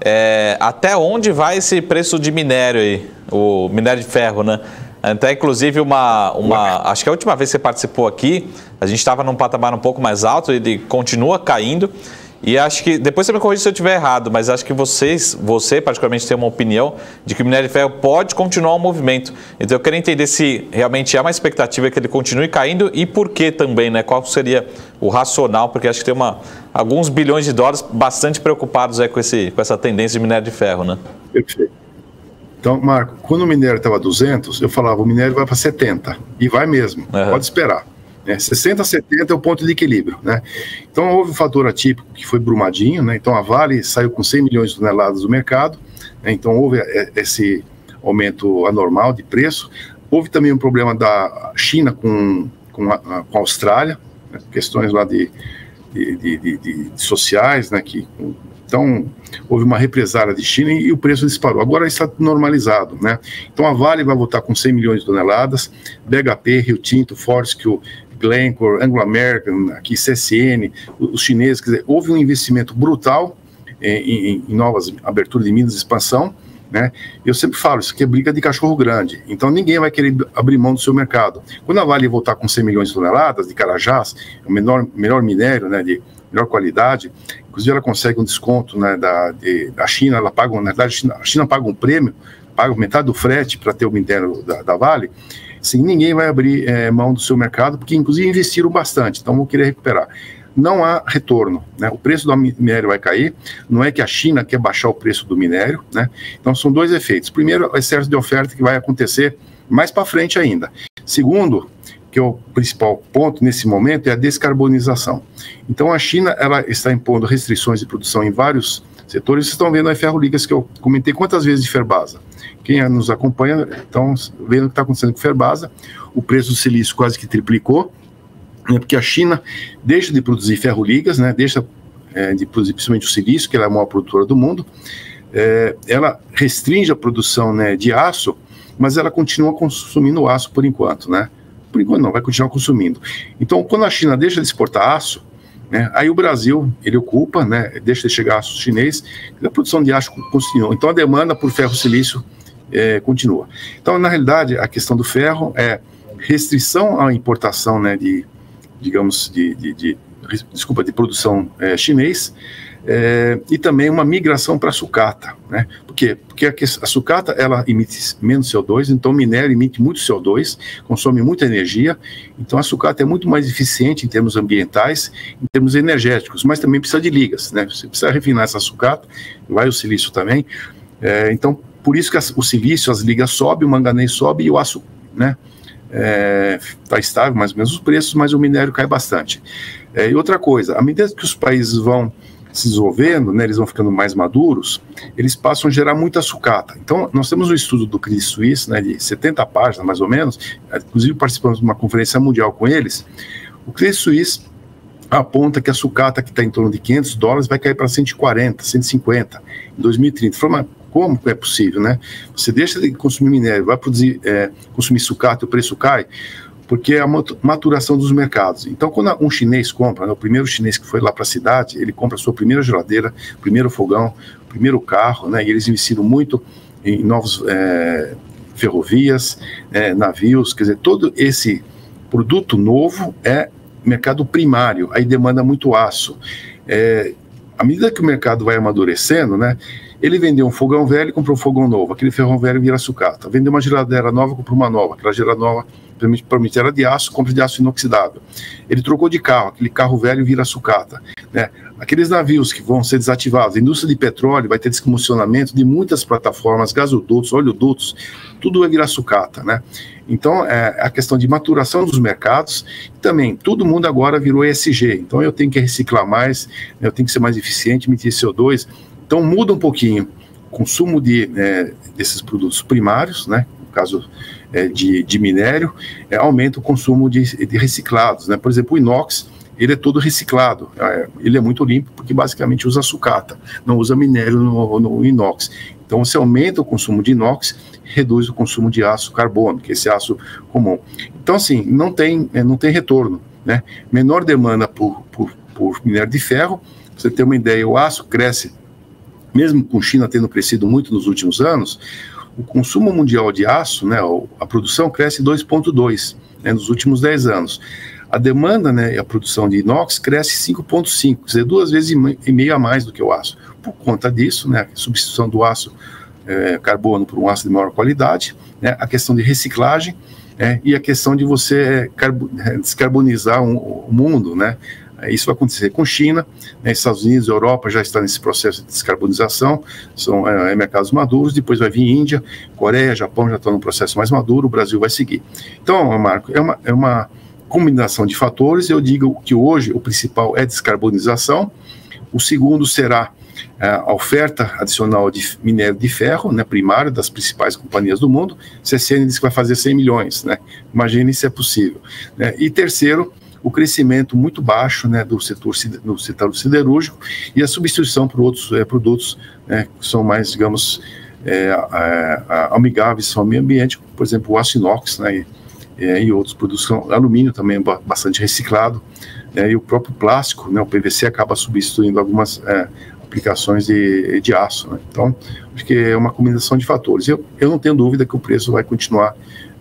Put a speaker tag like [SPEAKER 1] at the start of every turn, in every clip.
[SPEAKER 1] é, até onde vai esse preço de minério aí, o minério de ferro, né? Até inclusive uma, uma. Acho que a última vez que você participou aqui, a gente estava num patamar um pouco mais alto, ele continua caindo. E acho que, depois você me corrija se eu estiver errado, mas acho que vocês, você particularmente tem uma opinião de que o minério de ferro pode continuar o movimento. Então eu queria entender se realmente há uma expectativa que ele continue caindo e por que também, né? Qual seria o racional, porque acho que tem uma, alguns bilhões de dólares bastante preocupados aí com, esse, com essa tendência de minério de ferro, né?
[SPEAKER 2] Perfeito. Então, Marco, quando o minério estava 200, eu falava, o minério vai para 70, e vai mesmo, uhum. pode esperar. Né? 60 a 70 é o ponto de equilíbrio. Né? Então houve um fator atípico que foi Brumadinho, né? então a Vale saiu com 100 milhões de toneladas do mercado, né? então houve é, esse aumento anormal de preço. Houve também um problema da China com, com, a, com a Austrália, né? questões lá de, de, de, de, sociais, né? que então, houve uma represária de China e, o preço disparou. Agora está normalizado, né? Então, a Vale vai voltar com 100 milhões de toneladas, BHP, Rio Tinto, Fortescue, Glencore, Anglo American, aqui CSN, os chineses, quer dizer, houve um investimento brutal em, em, em novas aberturas de minas de expansão, né? Eu sempre falo, isso aqui é briga de cachorro grande, então ninguém vai querer abrir mão do seu mercado. Quando a Vale voltar com 100 milhões de toneladas de Carajás, o menor, melhor minério, né, de melhor qualidade, inclusive ela consegue um desconto né, da, de, da China, ela paga, na verdade, a China, a China paga um prêmio, paga metade do frete para ter o minério da, da Vale, Sim, ninguém vai abrir é, mão do seu mercado, porque inclusive investiram bastante, então vão querer recuperar. Não há retorno, né? O preço do minério vai cair, não é que a China quer baixar o preço do minério, né? Então são dois efeitos. Primeiro, o excesso de oferta que vai acontecer mais para frente ainda. Segundo, que é o principal ponto nesse momento é a descarbonização. Então a China ela está impondo restrições de produção em vários setores. Vocês estão vendo a ferroligas que eu comentei quantas vezes de Ferbasa. Quem nos acompanha, então, vendo o que está acontecendo com Ferbasa, o preço do silício quase que triplicou, né, porque a China deixa de produzir ferro-ligas, né, deixa é, de produzir principalmente o silício, que ela é a maior produtora do mundo, é, ela restringe a produção né, de aço, mas ela continua consumindo aço por enquanto, né? Por enquanto não, vai continuar consumindo. Então, quando a China deixa de exportar aço, né, aí o Brasil ele ocupa, né, deixa de chegar aço chinês, e a produção de aço continua. Então, a demanda por ferro-silício é, continua. Então, na realidade, a questão do ferro é restrição à importação, né, de, digamos, de, de, de desculpa, de produção é, chinês, é, e também uma migração para a sucata, né? Por quê? Porque a, a, sucata ela emite menos CO2, então o minério emite muito CO2, consome muita energia, então a sucata é muito mais eficiente em termos ambientais, em termos energéticos, mas também precisa de ligas, né? Você precisa refinar essa sucata, vai o silício também, é, então por isso que o silício, as ligas sobem, o manganês sobe e o aço, né? Está é, estável, mais ou menos os preços, mas o minério cai bastante. É, e outra coisa, à medida que os países vão se desenvolvendo, né, eles vão ficando mais maduros, eles passam a gerar muita sucata. Então, nós temos um estudo do Credit Suisse, né, de 70 páginas mais ou menos, inclusive participamos de uma conferência mundial com eles. O Credit Suisse aponta que a sucata que está em torno de 500 dólares vai cair para 140, 150 em 2030. Falei, como é possível, né? Você deixa de consumir minério, vai produzir, é, consumir sucata o preço cai, porque é a maturação dos mercados. Então, quando um chinês compra, né, o primeiro chinês que foi lá para a cidade, ele compra a sua primeira geladeira, primeiro fogão, primeiro carro, né? E eles investiram muito em novos é, ferrovias, é, navios, quer dizer, todo esse produto novo é mercado primário, aí demanda muito aço. É, à medida que o mercado vai amadurecendo, né? Ele vendeu um fogão velho e comprou um fogão novo. Aquele ferrão velho vira sucata. Vendeu uma geladeira nova, comprou uma nova. Aquela geladeira nova provavelmente era de aço, compra de aço inoxidável. Ele trocou de carro, aquele carro velho vira sucata. Né? Aqueles navios que vão ser desativados, a indústria de petróleo vai ter descomissionamento de muitas plataformas, gasodutos, oleodutos, tudo vai virar sucata. Né? Então, é a questão de maturação dos mercados, também, todo mundo agora virou ESG, então eu tenho que reciclar mais, eu tenho que ser mais eficiente, emitir CO2, então muda um pouquinho o consumo de, é, desses produtos primários, né? no caso é, de, de, minério, é, aumenta o consumo de, de, reciclados. Né? Por exemplo, o inox, ele é todo reciclado, é, ele é muito limpo porque basicamente usa sucata, não usa minério no, no inox. Então você aumenta o consumo de inox, reduz o consumo de aço carbono, que é esse aço comum. Então assim, não tem, é, não tem retorno. Né? Menor demanda por, por, por minério de ferro, você ter uma ideia, o aço cresce mesmo com China tendo crescido muito nos últimos anos, o consumo mundial de aço, né, a produção cresce 2,2 né, nos últimos 10 anos. A demanda né, e a produção de inox cresce 5,5, quer dizer, duas vezes e meia a mais do que o aço. Por conta disso, né, a substituição do aço é, carbono por um aço de maior qualidade, né, a questão de reciclagem né, e a questão de você é, descarbonizar um, o mundo, né, isso vai acontecer com China, né, Estados Unidos, Europa já está nesse processo de descarbonização, são é, é, mercados maduros, depois vai vir Índia, Coreia, Japão já estão no processo mais maduro, o Brasil vai seguir. Então, Marco, é uma, é uma combinação de fatores, eu digo que hoje o principal é descarbonização, o segundo será é, a oferta adicional de minério de ferro, né, primário das principais companhias do mundo, CCN diz que vai fazer 100 milhões, né, imagine se é possível. Né, e terceiro, o crescimento muito baixo né, do setor no setor siderúrgico e a substituição por outros é, produtos né, que são mais, digamos, é, é, amigáveis ao meio ambiente, por exemplo, o aço inox né, e, e outros produtos, alumínio também é bastante reciclado, né, e o próprio plástico, né, o PVC acaba substituindo algumas é, aplicações de, de aço. Né? Então, acho que é uma combinação de fatores. Eu, eu não tenho dúvida que o preço vai continuar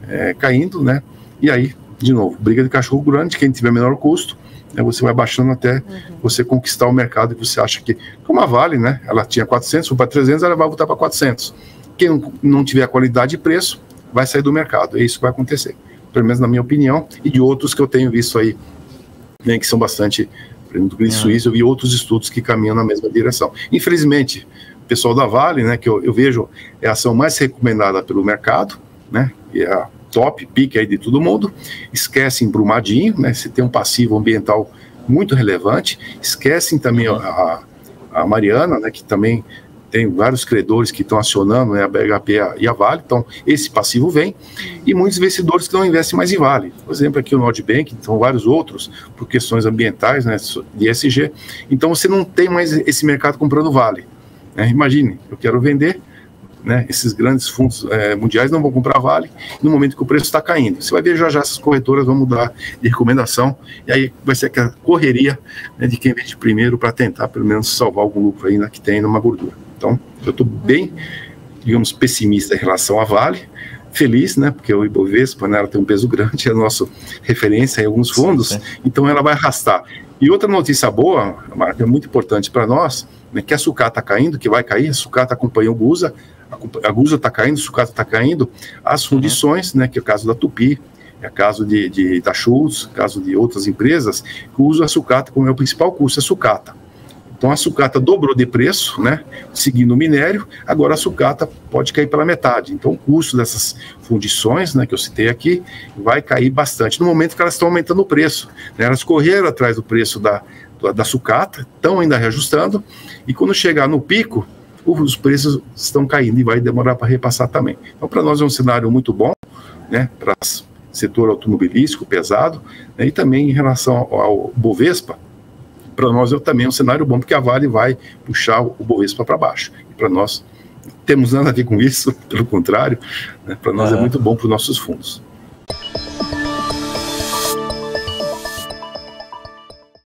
[SPEAKER 2] é, caindo, né? E aí de novo, briga de cachorro grande, quem tiver menor custo, né, você vai baixando até uhum. você conquistar o mercado que você acha que. Como a Vale, né? Ela tinha 400, foi para 300, ela vai voltar para 400. Quem não, não tiver qualidade de preço, vai sair do mercado. É isso que vai acontecer. Pelo menos na minha opinião, e de outros que eu tenho visto aí, né, que são bastante. Por exemplo, do uhum. Suisse, eu vi outros estudos que caminham na mesma direção. Infelizmente, o pessoal da Vale, né, que eu, eu vejo é a ação mais recomendada pelo mercado, né, e é a top pique aí de todo mundo, esquecem Brumadinho, né, se tem um passivo ambiental muito relevante, esquecem também a, a Mariana, né, que também tem vários credores que estão acionando né, a BHP e a Vale, então esse passivo vem, e muitos investidores que não investem mais em Vale. Por exemplo, aqui o Nordbank, então vários outros, por questões ambientais, né, de ESG. Então você não tem mais esse mercado comprando Vale. Né? Imagine, eu quero vender, né, esses grandes fundos é, mundiais não vão comprar Vale no momento que o preço está caindo. Você vai ver já já essas corretoras vão mudar de recomendação e aí vai ser aquela correria né, de quem vende primeiro para tentar pelo menos salvar algum lucro ainda que tem numa gordura. Então, eu estou bem, digamos, pessimista em relação a Vale, feliz, né, porque o Ibovespa né, ela tem um peso grande, é a nossa referência em alguns fundos, sim, então ela vai arrastar. E outra notícia boa, Marco, é muito importante para nós, né, que a sucata está caindo, que vai cair, a sucata acompanha o Gusa, a Gusa está caindo, o sucata está caindo, as uhum. fundições, né, que é o caso da Tupi, é o caso de, de, da Schultz, caso de outras empresas, que usam a sucata como é o principal custo, a sucata. Então a sucata dobrou de preço, né, seguindo o minério, agora a sucata pode cair pela metade. Então o custo dessas fundições, né, que eu citei aqui, vai cair bastante no momento que elas estão aumentando o preço. Né, elas correram atrás do preço da, da sucata, estão ainda reajustando, e quando chegar no pico, os preços estão caindo e vai demorar para repassar também. Então, para nós é um cenário muito bom, né, para o setor automobilístico pesado, né, e também em relação ao, ao Bovespa, para nós é também um cenário bom, porque a Vale vai puxar o Bovespa para baixo. E para nós, temos nada a ver com isso, pelo contrário, né, para nós é muito bom para os nossos fundos.